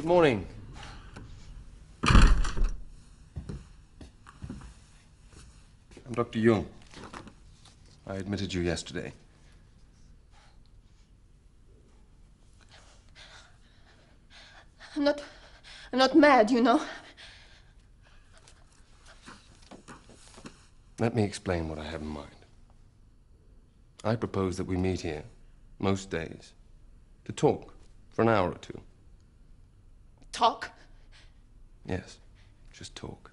Good morning. I'm Dr. Jung. I admitted you yesterday. I'm not. I'm not mad, you know. Let me explain what I have in mind. I propose that we meet here, most days, to talk for an hour or two. Talk. Yes, just talk.